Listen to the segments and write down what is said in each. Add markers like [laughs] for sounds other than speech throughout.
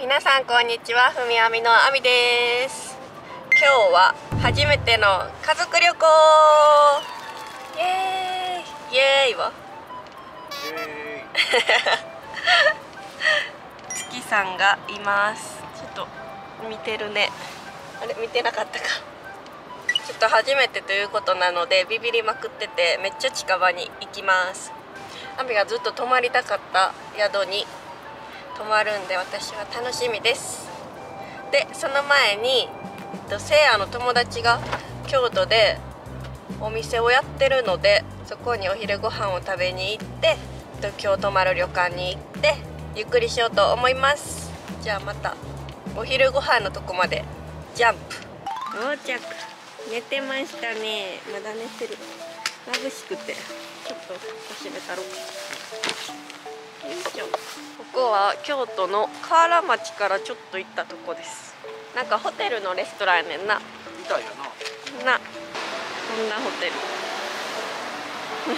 皆さんこんにちは。ふみあみのあみです。今日は初めての家族旅行。イエーイ。イエーイは [laughs] 月さんがいます。ちょっと見てるね。あれ見てなかったか。ちょっと初めてということなのでビビりまくっててめっちゃ近場に行きます。アミがずっと泊まりたかった宿に泊まるんで私は楽しみです。でその前に、えっと、せいやの友達が京都でお店をやってるのでそこにお昼ご飯を食べに行って、えっと、今日泊まる旅館に行ってゆっくりしようと思います。じゃあまたお昼ご飯のとこまでジャンプ。到着。寝てましたね。まだ寝てる。眩しくてちょっと閉めたろ。うよいしょここは京都の河原町からちょっと行ったとこです。なんかホテルのレストランやねんな。みたいやな。な。こんなホテル。[laughs] 行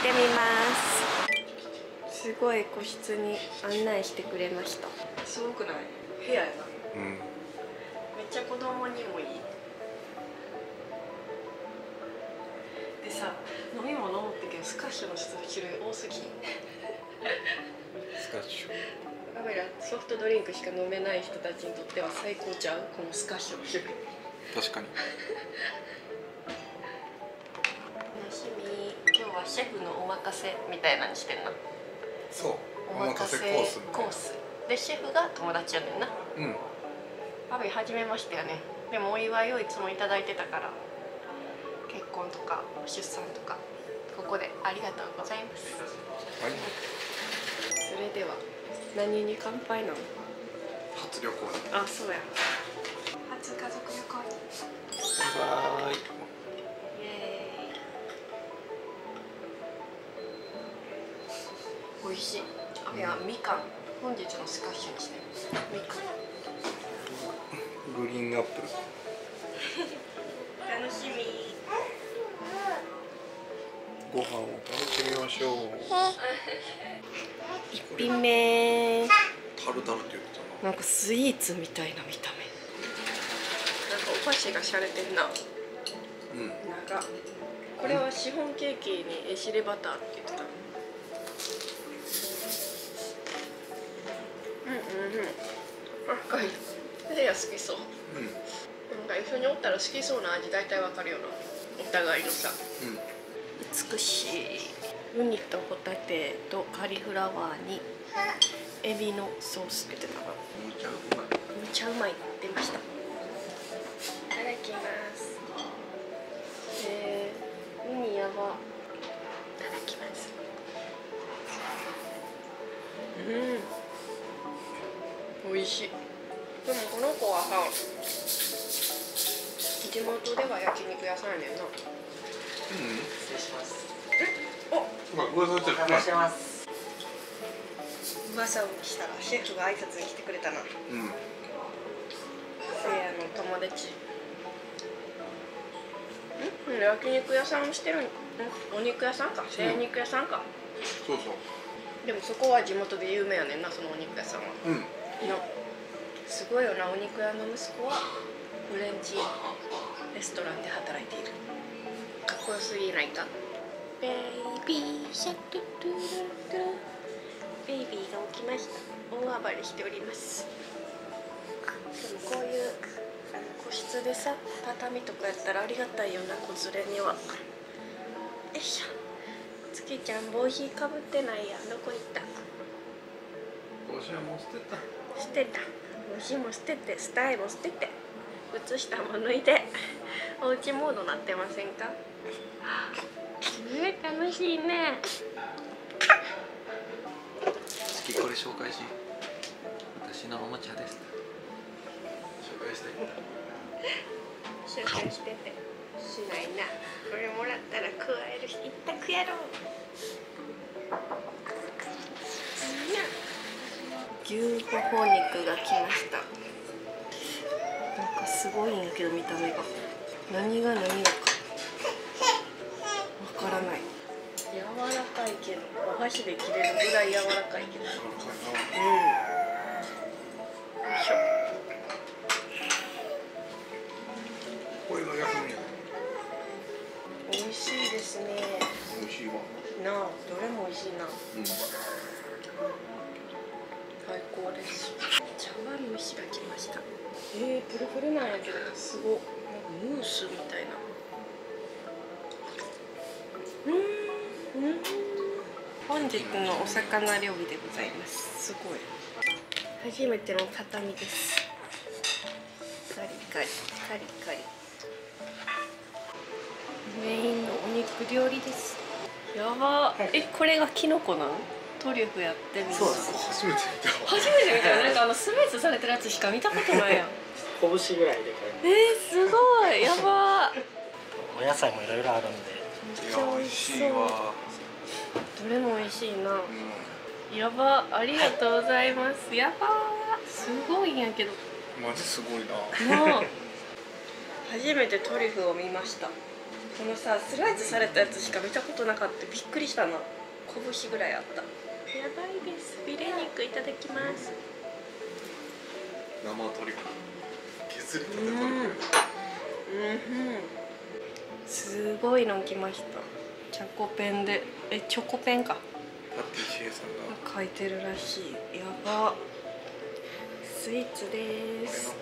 ってみます。すごい個室に案内してくれました。すごくない？部屋やな。うん。めっちゃ子供にもいい飲み物持ってけどスカッシュの種類多すぎスカッシュ。カメラソフトドリンクしか飲めない人たちにとっては最高ちゃう？このスカッシュの種類。確かに。楽しみ。今日はシェフのお任せみたいなのにしてんな。そう。お任せコースでシェフが友達やねんな。うん。パビ初めましてやね。でもお祝いをいつもいただいてたから。結婚とか出産とかここでありがとうございます。はい。それでは何に乾杯なの？初旅行。あそうや。初家族旅行。バイバイ。美味しい。あいやみかん。本日のスカッシュにして。みかん。グリーンアップル。[laughs] 楽しみご飯を食べてみましょう。一品目。タルタルって言ってたなんかスイーツみたいな見た目。なんかお箸が洒落てんな。なうん。なんかこれはシフォンケーキにエシレバターって言ってたうんうんうん。赤い。レイヤ好きそう。うん。なんか一緒におったら好きそうな味大体わかるよな。お互いのさ。うん美しいウニとホタテとカリフラワーにエビのソースって言ってたかむちゃう。まいめっちゃう。まい出ましたいただきますえー、ウニやばいただきますう。ん美味しいでもこの子はさ地元では焼肉屋さんやねんな失礼します。おまあ噂してます。噂をした。らシェフが挨拶に来てくれたな。うん。せいやの友達。ん？焼肉屋さんをしてるん？んお肉屋さんか？精肉屋さんか、そうそう。でもそこは地元で有名やねんなそのお肉屋さんは。うん。のすごいよなお肉屋の息子はフレンチレストランで働いているこよすぎないかベイビーシャトゥトゥルトゥベイビーが起きました。大暴れしております。でもこういう個室でさ畳とかやったらありがたいよな子連れには。よいしょ。月ちゃん帽子かぶってないや。んどこ行った？帽子はもう捨てた。捨てた。帽子も捨ててスタイも捨てて。靴下も脱いでおうちモードなってませんか？すごい楽しいね。次これ紹介し。私のおもちゃです。紹介して紹介してて。しないな。これもらったら加えるし一択やろ牛ほほ肉が来ました。なんかすごいんやけど見た目が何が何やかわからない。柔らかいけどお箸で切れるぐらい柔らかいけど。うん。よいしょ。これが逆に美味しいですね。美味しいわ。なあどれも美味しいな。うん。最高です。茶碗蒸しが来ました。えー、プルプルなんやけどすごいなんかムースみたいな。うん。うん本日のお魚料理でございます。すごい。初めての畳です。カリカリ。カリカリ。メインのお肉料理です。やば。えこれがキノコなのトリュフやってみる。そうです初めて見たわ。初めて見たよ。なんかあのスライスされてるやつしか見たことないやん。[laughs] 拳ぐらいでこえー、すごいお野菜もいろいろあるんで。いや美味しいわ。どれも美味しいな。うやばありがとうございます。やばすごいんやけど。んマジすごいな。[laughs] 初めてトリュフを見ました。このさスライスされたやつしか見たことなかった。びっくりしたな。拳ぐらいあった。やばいです。フィレ肉いただきます。生鶏削りたてうん。鶏うんすごいの来ました。チョコペンで。えチョコペンか。パッティシエさんが。書いてるらしい。やば。スイーツで俺す。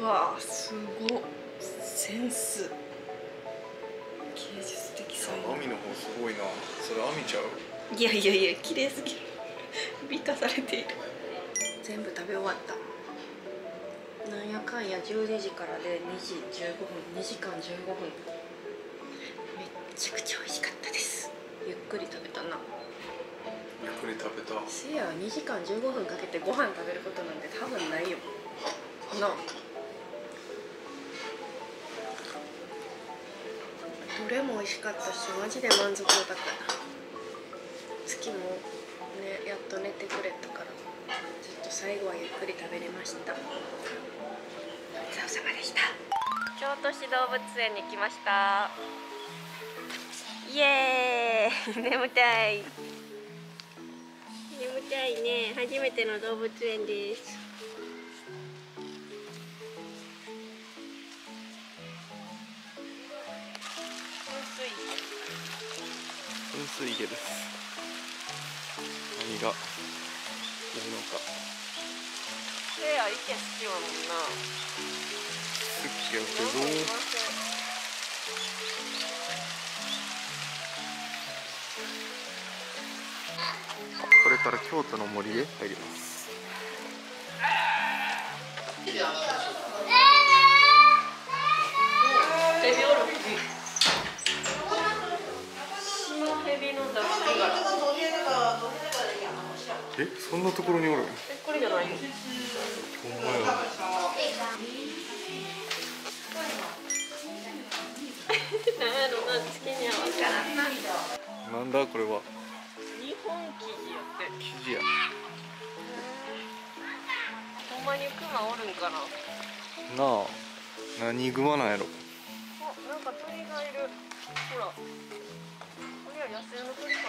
うわすごっ。センス。芸術的才花網の方すごいな。それ網ちゃう？能いやいやいや綺麗すぎる。美化されている。全部食べ終わったなんやかんや12時からで2時15分2時間15分。めっちゃくちゃ美味しかったです。ゆっくり食べたな。ゆっくり食べた。せや2時間15分かけてご飯食べることなんて多分ないよ。なあ。どれも美味しかったしマジで満足だった月もねやっと寝てくれたから最後はゆっくり食べれました。ごちそうさまでした。京都市動物園に来ました。イエーイ。[laughs] 眠たい。眠たいね。初めての動物園です。噴水池。です。何がいるのかせや池好きやもんな。好きやけど。これから京都の森へ入ります。えそんなところにおる？れじゃないのほんまやろな好きには分からんななんだこれは。日本生地やって生地や。ほんまにクマおるんかな。なあ。何グマなんやろ。あなんか鳥がいる。ほら。これは野生の鳥か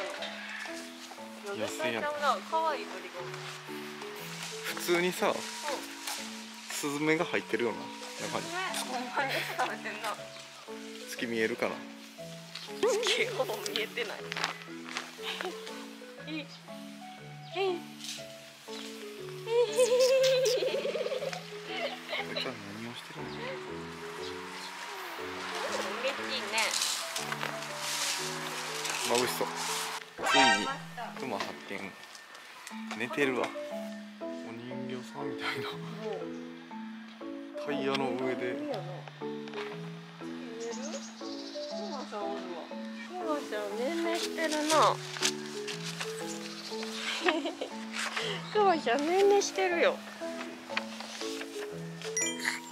な。野生やなちゃうな。可愛い鳥が通にさスズメが入ってるよな中に。な月見えるかな？月ほぼ見えてない。こいつは何をしてるの？嬉しいね。眩しそう。ついにクマ発見。寝てるわさんみたいな。タイヤの上で。年々してるな。クマちゃん年々 [laughs] してるよ。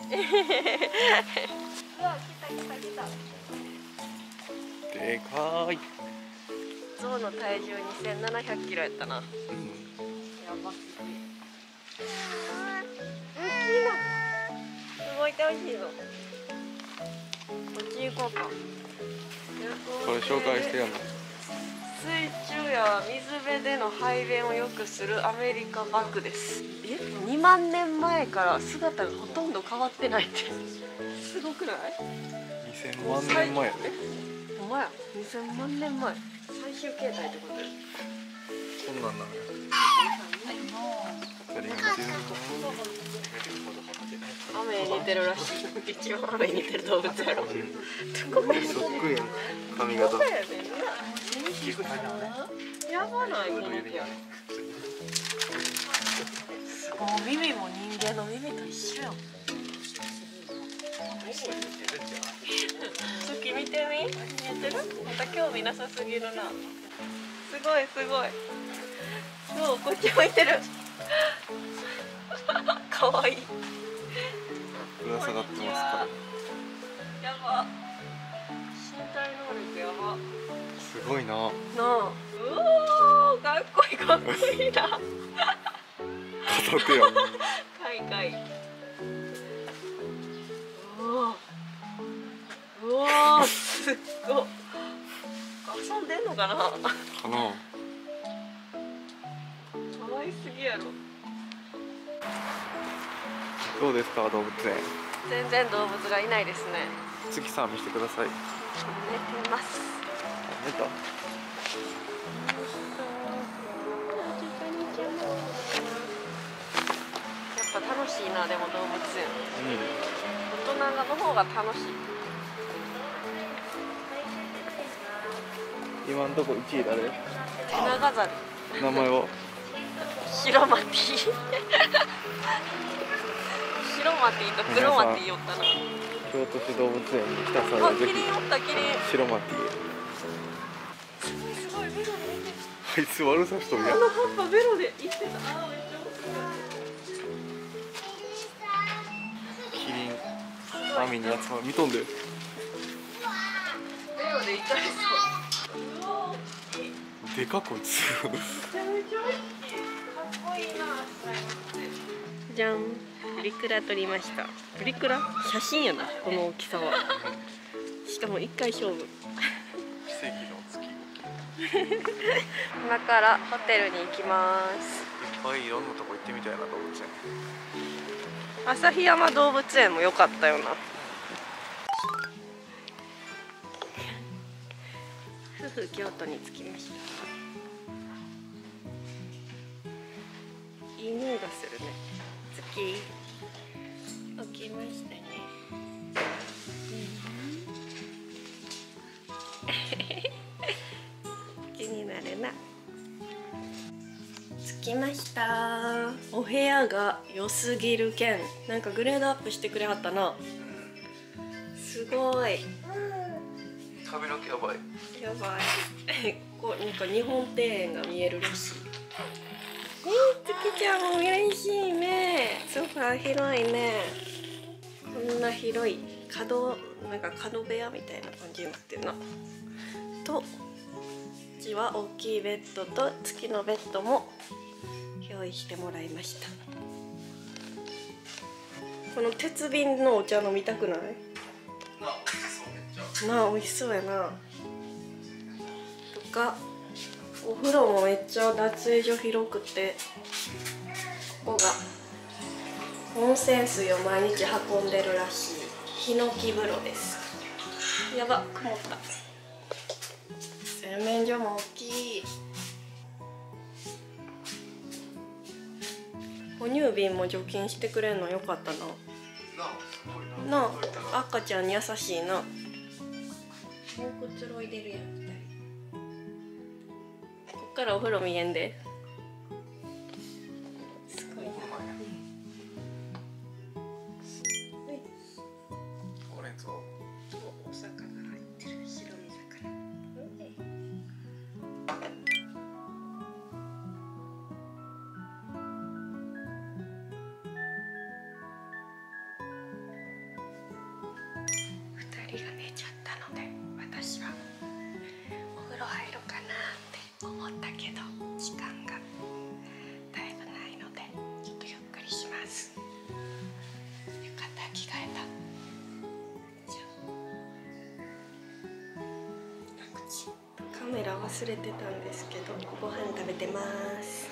うわ来た来た来た。でかーい、象の体重2700キロやったな。やうん、ばすぎいな動いてほしいぞこっち行こうかこれ紹介してやんの。水中や水辺での排便を良くするアメリカバッグです。え？2万年前から姿がほとんど変わってないって。すごくない？2000万年前やで。ほんまや。2000万年前。最終形態ってこと？よこんなんなのよ雨に似てるらしい一応雨に似てる動物やろどこそっくりやん。髪型どこやねん。なやばないこの子もう耳も人間の耳と一緒よ月見てみ見えてるまた興味なさすぎるなすごいすごいそうこっち向いてるかわい。いぶら下がってますから。やば。身体能力やば。すごいな。なあ。うおーかっこいいかっこいいな。片手やかいかい。おおうおーすっご遊んでんのかな。かなどうですか動物園。全然動物がいないですね。月さん見せてください。寝てます。寝た。やっぱ楽しいなでも動物園。う大人の方が楽しい。ん今んとこ1位誰？名前は？[laughs] シロマティ [laughs] シロマティとクロマティおったな。京都市動物園に来た際あキはぜひリンおったキリン白マティへ。すごいベロであいつ悪さしとるやん。あの葉っぱベロでいってた。あーめっちゃキリン網に集まる見とんで。ベロでいかれそうでかこいつ。めちゃめちゃ大きい。かっこいいなじゃん。プリクラ撮りました。プリクラ？写真やなこの大きさは。しかも一回勝負。奇跡の月。いっ今からホテルに行きます。ぱいいろんなとこ行ってみたいな動物園。旭山動物園も良かったよな。夫婦京都に着きました。いい匂いがするね。月きました。お部屋が良すぎるけんなんかグレードアップしてくれはったな。すごい。髪の毛やばい。やばい。[laughs] こうなんか日本庭園が見える。らしいえー、つきちゃんも嬉しいね。ソファー広いね。こんな広い角なんか角部屋みたいな感じになってるな。とうちは大きいベッドと月のベッドも用意してもらいました。この鉄瓶のお茶飲みたくない？なあ美味しそうやな。とかお風呂もめっちゃ脱衣所広くてここが温泉水を毎日運んでるらしい。ヒノキ風呂です。やば曇った。洗面所も大きい瓶も除菌してくれるのよかったな。なあ赤ちゃんに優しいな。もうくつろいでるやん二人こっからお風呂見えんで二人が寝ちゃったので私はお風呂入ろうかなって思ったけど時間がだいぶないのでちょっとゆっくりします。浴衣着替えた。じゃあが忘れてたんですけどご飯食べてます。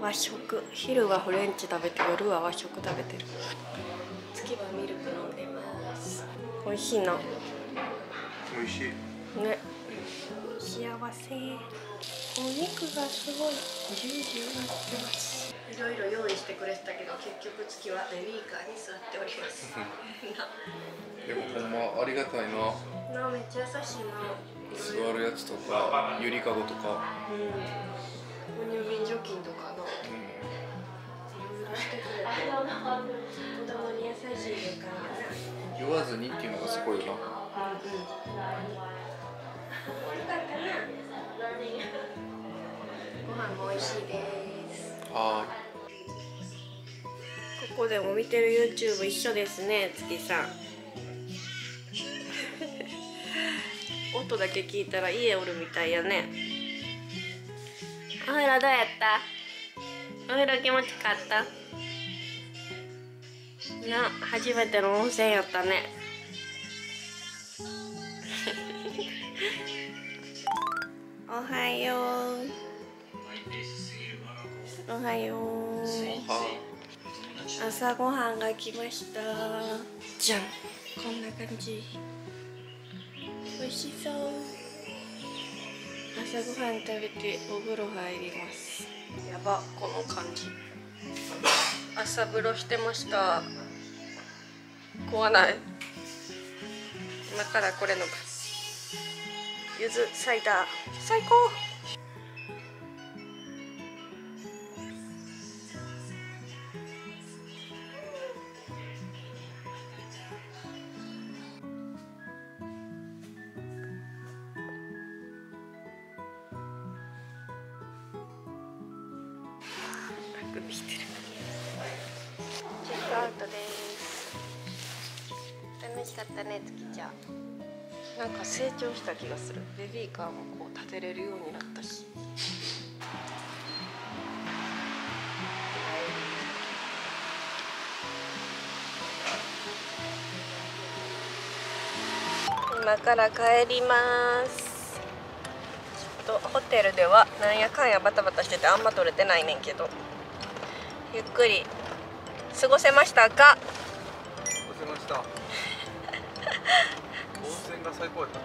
和食。昼はフレンチ食べて夜は和食食べてる。美味しいな。ね美味しい。幸せ。お肉がすごい。ジュージューなってます。いろいろ用意してくれてたけど結局月はベビーカーに座っております。なでもほんまありがたいな。な。めっちゃ優しいな。座るやつとかゆりかごとか。うん。哺乳瓶除菌とかの。うん。いろいろしてくれて。子供に優しい旅館やな酔わずにっていうのがすごいよなうん。うん。よかったなご飯も美味しいですはここでも見てる YouTube 一緒ですね月さん。音だけ聞いたら家おるみたいやねお風呂どうやったお風呂気持ちかったな初めての温泉やったね。[laughs] おはよう。おはよう。朝ごはんが来ました。じゃん。こんな感じ。美味しそう。朝ごはん食べてお風呂入ります。やばこの感じ。朝風呂してました。怖ない。今からこれ飲むゆずサイダー。最高。あくびしてる。チェックアウトです楽しかったね月ちゃん。なんか成長した気がする。ベビーカーもこう立てれるようになったし。今から帰ります。ちょっとホテルではなんやかんやバタバタしててあんま撮れてないねんけど。ゆっくり過ごせましたか？いました温泉が最高やったな。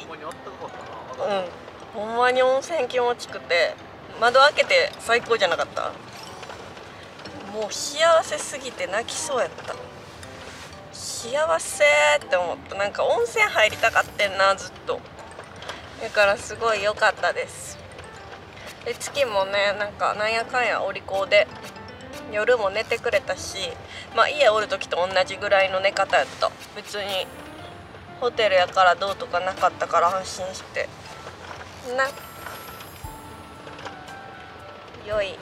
ほんまにあったかかったな。うん。ほんまに温泉気持ちくて。窓開けて最高じゃなかった。もう幸せすぎて泣きそうやった。幸せって思った。なんか温泉入りたかってんなずっと。だからすごい良かったです。で月もねなんかなんやかんやお利口で。夜も寝てくれたし。まあ家おる時と同じぐらいの寝方やった。別に。ホテルやからどうとかなかったから安心して。な。良い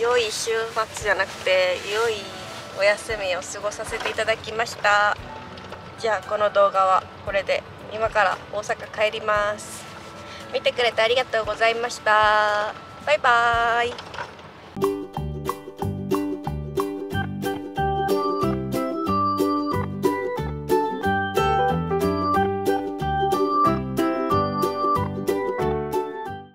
良い週末じゃなくて良いお休みを過ごさせていただきました。じゃあこの動画はこれで。今から大阪帰ります。見てくれてありがとうございました。バイバーイ。